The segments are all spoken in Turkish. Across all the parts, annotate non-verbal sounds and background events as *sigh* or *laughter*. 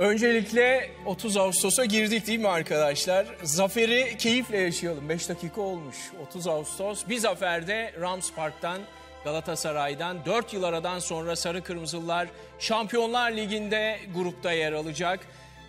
Öncelikle 30 Ağustos'a girdik değil mi arkadaşlar? Zaferi keyifle yaşayalım. 5 dakika olmuş. 30 Ağustos bir zaferde Rams Park'tan Galatasaray'dan 4 yıl aradan sonra Sarı Kırmızılar Şampiyonlar Ligi'nde grupta yer alacak.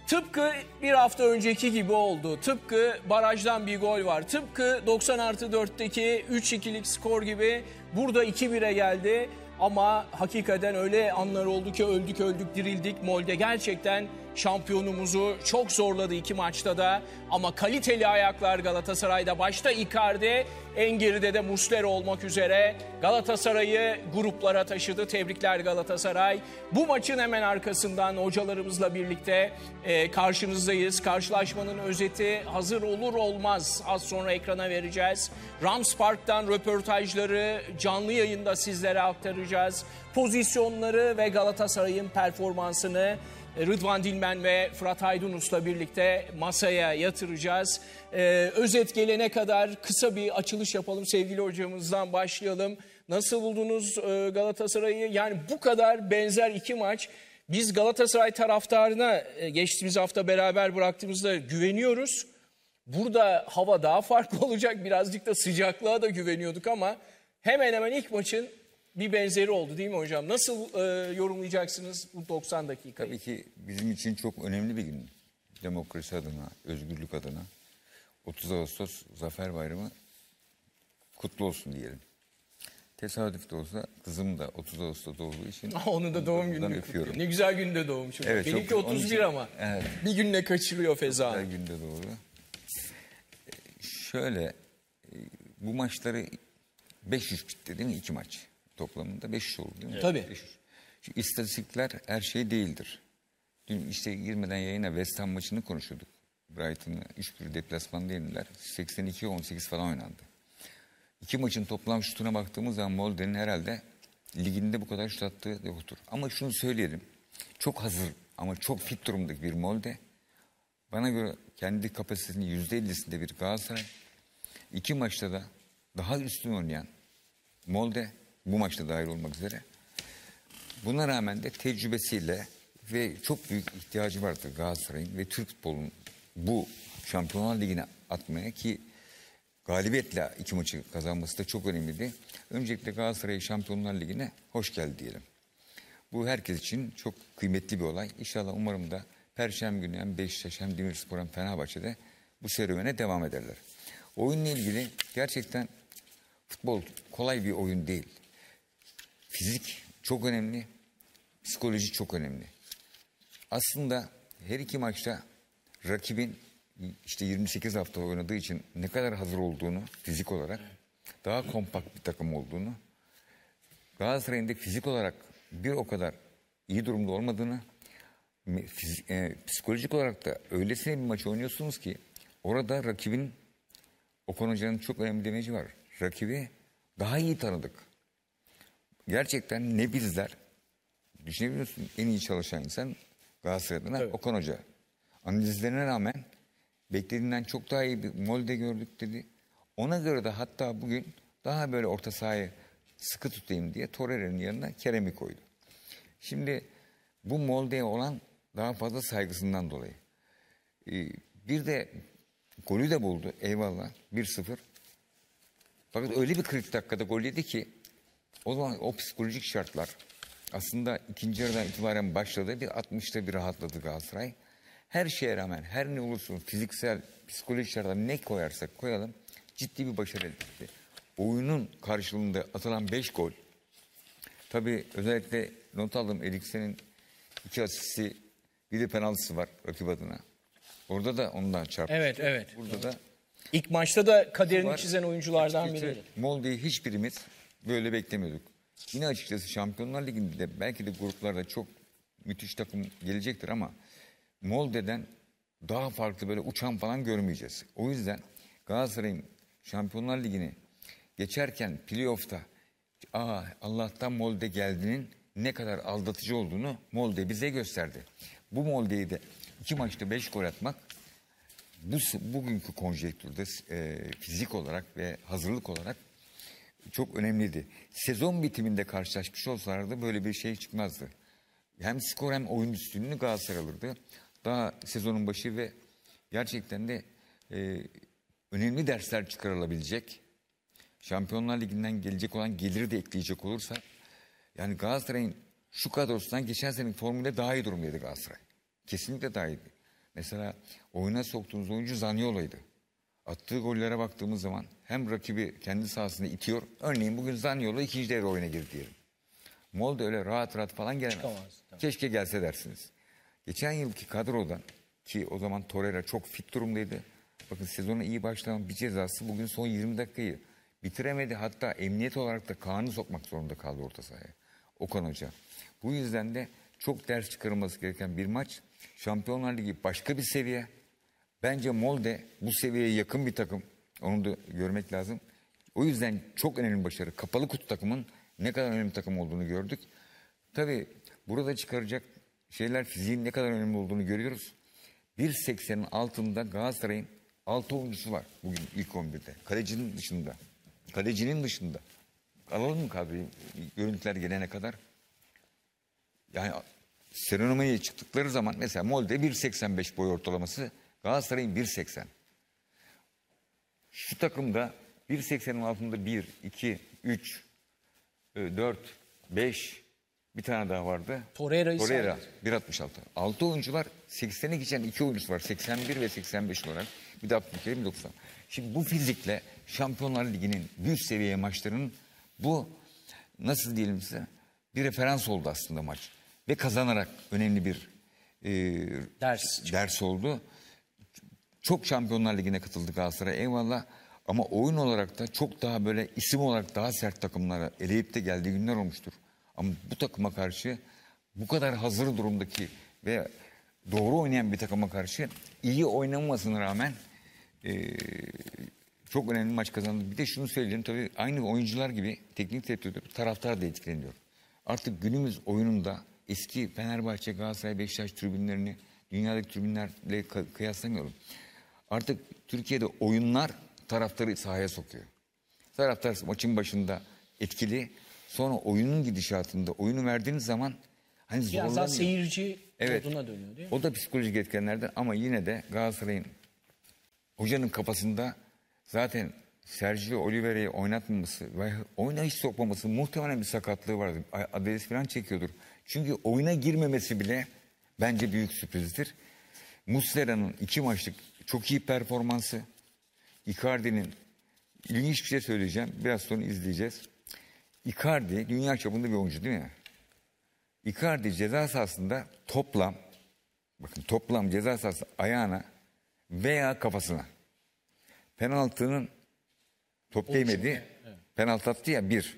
Tıpkı bir hafta önceki gibi oldu. Tıpkı barajdan bir gol var. Tıpkı 90 artı 4'teki 3-2'lik skor gibi burada 2-1'e geldi. Ama hakikaten öyle anlar oldu ki öldük öldük dirildik. Molde gerçekten şampiyonumuzu çok zorladı iki maçta da. Ama kaliteli ayaklar Galatasaray'da. Başta Icardi, en geride de Muslera olmak üzere Galatasaray'ı gruplara taşıdı. Tebrikler Galatasaray. Bu maçın hemen arkasından hocalarımızla birlikte e, karşınızdayız. Karşılaşmanın özeti hazır olur olmaz az sonra ekrana vereceğiz. Rams Park'tan röportajları canlı yayında sizlere aktaracağız. Pozisyonları ve Galatasaray'ın performansını Rıdvan Dilmen ve Fırat Aydınus'la birlikte masaya yatıracağız. Ee, özet gelene kadar kısa bir açılış yapalım. Sevgili hocamızdan başlayalım. Nasıl buldunuz e, Galatasaray'ı? Yani bu kadar benzer iki maç. Biz Galatasaray taraftarına e, geçtiğimiz hafta beraber bıraktığımızda güveniyoruz. Burada hava daha farklı *laughs* olacak. Birazcık da sıcaklığa da güveniyorduk ama hemen hemen ilk maçın bir benzeri oldu değil mi hocam? Nasıl e, yorumlayacaksınız bu 90 dakikayı? Tabii ki bizim için çok önemli bir gün. Demokrasi adına, özgürlük adına. 30 Ağustos Zafer Bayramı kutlu olsun diyelim. Tesadüf de olsa kızım da 30 Ağustos olduğu için *laughs* Onun da doğum buradan günü. öpüyorum. Ne güzel günde doğmuş. Evet, Benimki çok- onun 31 için- ama. Evet. Bir günle kaçırıyor Feza. Her günde doğru. Ee, Şöyle e, bu maçları 500 bitti değil mi? İki maç toplamında 500 oldu değil mi? Tabii. 500. Şu istatistikler her şey değildir. Dün işte girmeden yayına West Ham maçını konuşuyorduk. Brighton'ı 3-1 deplasmanda yendiler. 82-18 falan oynandı. İki maçın toplam şutuna baktığımız zaman Molde'nin herhalde liginde bu kadar şut attığı yoktur. Ama şunu söyleyelim. Çok hazır ama çok fit durumdaki bir Molde. Bana göre kendi kapasitesinin yüzde ellisinde bir Galatasaray. İki maçta da daha üstün oynayan Molde bu maçta dahil olmak üzere. Buna rağmen de tecrübesiyle ve çok büyük ihtiyacı vardı Galatasaray'ın ve Türk futbolunun bu Şampiyonlar Ligi'ne atmaya ki galibiyetle iki maçı kazanması da çok önemliydi. Öncelikle Galatasaray Şampiyonlar Ligi'ne hoş geldi diyelim. Bu herkes için çok kıymetli bir olay. İnşallah umarım da Perşembe günü hem Beşiktaş hem Demirspor hem Fenerbahçe'de bu serüvene devam ederler. Oyunla ilgili gerçekten futbol kolay bir oyun değil. Fizik çok önemli, psikoloji çok önemli. Aslında her iki maçta rakibin işte 28 hafta oynadığı için ne kadar hazır olduğunu fizik olarak daha kompakt bir takım olduğunu Galatasaray'ın da fizik olarak bir o kadar iyi durumda olmadığını fizik- e, psikolojik olarak da öylesine bir maç oynuyorsunuz ki orada rakibin Okan Hoca'nın çok önemli demeci var. Rakibi daha iyi tanıdık. Gerçekten ne bizler düşünebiliyor musun? En iyi çalışan insan Galatasaray adına Okan Hoca. Analizlerine rağmen beklediğinden çok daha iyi bir molde gördük dedi. Ona göre de hatta bugün daha böyle orta sahayı sıkı tutayım diye Torreira'nın yanına Kerem'i koydu. Şimdi bu Molde'ye olan daha fazla saygısından dolayı. Ee, bir de golü de buldu eyvallah 1-0. Fakat öyle bir kritik dakikada gol yedi ki o zaman o psikolojik şartlar aslında ikinci yarıdan itibaren başladı. Bir 60'ta bir rahatladı Galatasaray. Her şeye rağmen her ne olursun fiziksel, psikolojik şartlar ne koyarsak koyalım ciddi bir başarı elde etti. Oyunun karşılığında atılan 5 gol Tabii özellikle not aldım Eriksen'in iki asisti bir de penaltısı var rakip adına. Orada da ondan çarptı. Evet, evet. Burada da İlk maçta da kaderini var. çizen oyunculardan biri. Molde'yi hiçbirimiz böyle beklemiyorduk. Yine açıkçası Şampiyonlar Ligi'nde de belki de gruplarda çok müthiş takım gelecektir ama Molde'den daha farklı böyle uçan falan görmeyeceğiz. O yüzden Galatasaray'ın Şampiyonlar Ligi'ni geçerken playoff'ta Aa, Allah'tan Molde geldiğinin ne kadar aldatıcı olduğunu Molde bize gösterdi. Bu Molde'yi de iki maçta beş gol atmak bu bugünkü konjektürde e, fizik olarak ve hazırlık olarak çok önemliydi. Sezon bitiminde karşılaşmış olsalardı böyle bir şey çıkmazdı. hem skor hem oyun üstünlüğünü Galatasaray alırdı. Daha sezonun başı ve gerçekten de e, önemli dersler çıkarılabilecek. Şampiyonlar Ligi'nden gelecek olan geliri de ekleyecek olursa yani Galatasaray'ın şu kadrosundan geçen senenin formüle daha iyi durumdaydı Galatasaray. Kesinlikle daha iyiydi. Mesela oyuna soktuğunuz oyuncu Zaniolo'ydu. Attığı gollere baktığımız zaman hem rakibi kendi sahasında itiyor. Örneğin bugün Zaniolo ikinci devre oyuna girdi diyelim. Molde öyle rahat rahat falan gelemez. Çıkamaz, tabii. Keşke gelse dersiniz. Geçen yılki kadrodan ki o zaman Torreira çok fit durumdaydı. Bakın sezona iyi başlayan bir cezası bugün son 20 dakikayı bitiremedi. Hatta emniyet olarak da Kaan'ı sokmak zorunda kaldı orta sahaya. Okan Hoca. Bu yüzden de çok ders çıkarılması gereken bir maç. Şampiyonlar Ligi başka bir seviye. Bence Molde bu seviyeye yakın bir takım. Onu da görmek lazım. O yüzden çok önemli başarı. Kapalı kutu takımın ne kadar önemli takım olduğunu gördük. Tabii burada çıkaracak şeyler fiziğin ne kadar önemli olduğunu görüyoruz. 1.80'in altında Galatasaray'ın 6 oyuncusu var bugün ilk 11'de. Kalecinin dışında. Kalecinin dışında. Alalım mı kadroyu görüntüler gelene kadar? Yani Serenuma'ya çıktıkları zaman mesela Molde 1.85 boy ortalaması Galatasaray'ın 1.80. Şu takımda 1.80'in altında 1, 2, 3, 4, 5 bir tane daha vardı. Torreira'yı Torreira 1.66. 6 oyuncular 80'e geçen 2 oyuncusu var. 81 ve 85 olarak. Bir de Abdülkerim 90. Şimdi bu fizikle Şampiyonlar Ligi'nin büyük seviye maçlarının bu nasıl diyelim size bir referans oldu aslında maç. Ve kazanarak önemli bir e, Ders. ders oldu. Çok Şampiyonlar Ligi'ne katıldı Galatasaray eyvallah. Ama oyun olarak da çok daha böyle isim olarak daha sert takımlara eleyip de geldiği günler olmuştur. Ama bu takıma karşı bu kadar hazır durumdaki ve doğru oynayan bir takıma karşı iyi oynamamasına rağmen e, çok önemli maç kazandı. Bir de şunu söyleyeyim tabii aynı oyuncular gibi teknik direktör taraftar da etkileniyor. Artık günümüz oyununda eski Fenerbahçe, Galatasaray, Beşiktaş tribünlerini dünyadaki tribünlerle kı- kıyaslamıyorum. Artık Türkiye'de oyunlar taraftarı sahaya sokuyor. Taraftar maçın başında etkili. Sonra oyunun gidişatında oyunu verdiğiniz zaman hani Biraz daha zorlanıyor. seyirci Evet. moduna dönüyor değil mi? O da psikolojik etkenlerden ama yine de Galatasaray'ın hocanın kafasında zaten Sergio Oliveira'yı oynatmaması ve oyuna hiç sokmaması muhtemelen bir sakatlığı vardır. A- Adres falan çekiyordur. Çünkü oyuna girmemesi bile bence büyük sürprizdir. Muslera'nın iki maçlık çok iyi performansı. Icardi'nin ilginç bir şey söyleyeceğim. Biraz sonra izleyeceğiz. Icardi dünya çapında bir oyuncu değil mi? Icardi ceza sahasında toplam bakın toplam ceza sahası ayağına veya kafasına penaltının top değmedi. Penaltı attı ya bir.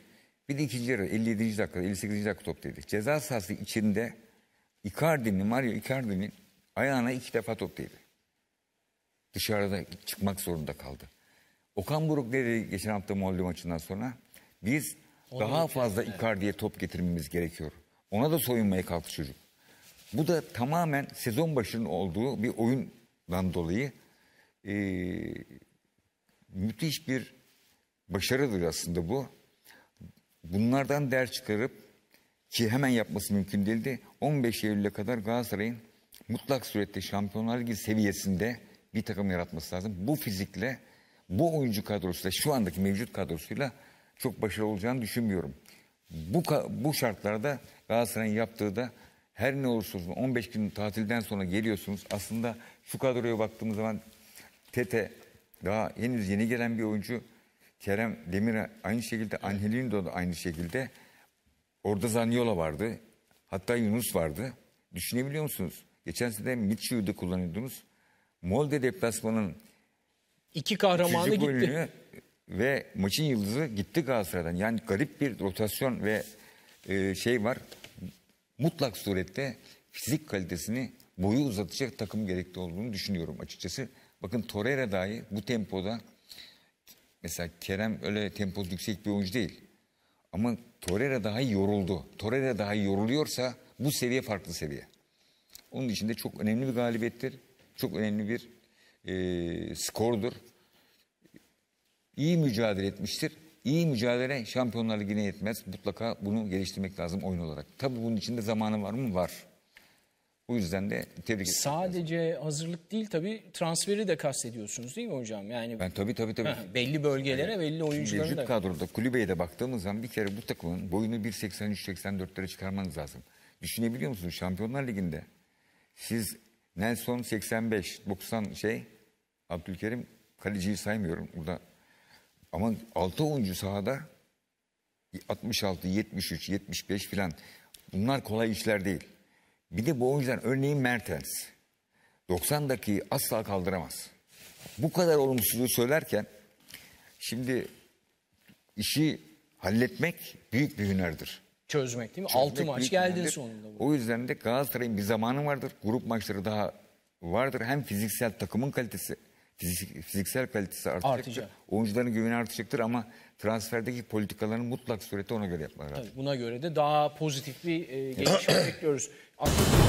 Bir de ikinci yarı 57. dakika 58. dakika top değdi. Ceza sahası içinde Icardi'nin Mario Icardi'nin ayağına iki defa top değdi. Dışarıda çıkmak zorunda kaldı. Okan Buruk dedi geçen hafta Molde maçından sonra biz daha fazla Icardi'ye top getirmemiz gerekiyor. Ona da soyunmaya kalktı çocuk. Bu da tamamen sezon başının olduğu bir oyundan dolayı eee, müthiş bir başarıdır aslında bu. Bunlardan ders çıkarıp ki hemen yapması mümkün değildi. 15 Eylül'e kadar Galatasaray'ın mutlak surette Şampiyonlar Ligi seviyesinde bir takım yaratması lazım. Bu fizikle, bu oyuncu kadrosuyla, şu andaki mevcut kadrosuyla çok başarılı olacağını düşünmüyorum. Bu, bu şartlarda Galatasaray'ın yaptığı da her ne olursa olsun 15 gün tatilden sonra geliyorsunuz. Aslında şu kadroya baktığımız zaman Tete daha henüz yeni gelen bir oyuncu. Kerem Demir aynı şekilde, Angelino da aynı şekilde. Orada Zaniola vardı. Hatta Yunus vardı. Düşünebiliyor musunuz? Geçen sene Mitchell'ı kullanıyordunuz. Molde deplasmanın İki kahramanı Üçüncü gitti. ve maçın yıldızı gitti Galatasaray'dan. Yani garip bir rotasyon ve e, şey var. Mutlak surette fizik kalitesini boyu uzatacak takım gerekli olduğunu düşünüyorum açıkçası. Bakın Torreira dahi bu tempoda mesela Kerem öyle tempo yüksek bir oyuncu değil. Ama Torreira daha yoruldu. Torreira daha yoruluyorsa bu seviye farklı seviye. Onun içinde çok önemli bir galibiyettir. Çok önemli bir e, skordur. İyi mücadele etmiştir. iyi mücadele Şampiyonlar Ligi'ne yetmez. Mutlaka bunu geliştirmek lazım oyun olarak. Tabii bunun içinde zamanı var mı? Var. Bu yüzden de tebrik ederim. Sadece hazırlık değil tabii transferi de kastediyorsunuz değil mi hocam? Yani Ben tabii tabii tabii. Heh, *laughs* belli bölgelere belli oyuncuları Mevcut da. kadroda kulübeye de baktığımız zaman bir kere bu takımın boyunu 1.83-84'lere çıkarmanız lazım. Düşünebiliyor musunuz? Şampiyonlar Ligi'nde siz Nelson 85, 90 şey Abdülkerim kaleciyi saymıyorum burada. Ama 6 oyuncu sahada 66, 73, 75 filan bunlar kolay işler değil. Bir de bu oyuncular örneğin Mertens 90 dakikayı asla kaldıramaz. Bu kadar olumsuzluğu söylerken şimdi işi halletmek büyük bir hünerdir. Çözmek değil mi? Çözmek 6 maç geldin sonunda. Bu. O yüzden de Galatasaray'ın bir zamanı vardır. Grup maçları daha vardır. Hem fiziksel takımın kalitesi, fizik- fiziksel kalitesi artacaktır. Artacak. Oyuncuların güveni artacaktır ama transferdeki politikaların mutlak surette ona göre yapmaları lazım. Tabii buna göre de daha pozitif bir e, gelişme *clears throat* bekliyoruz. Aslında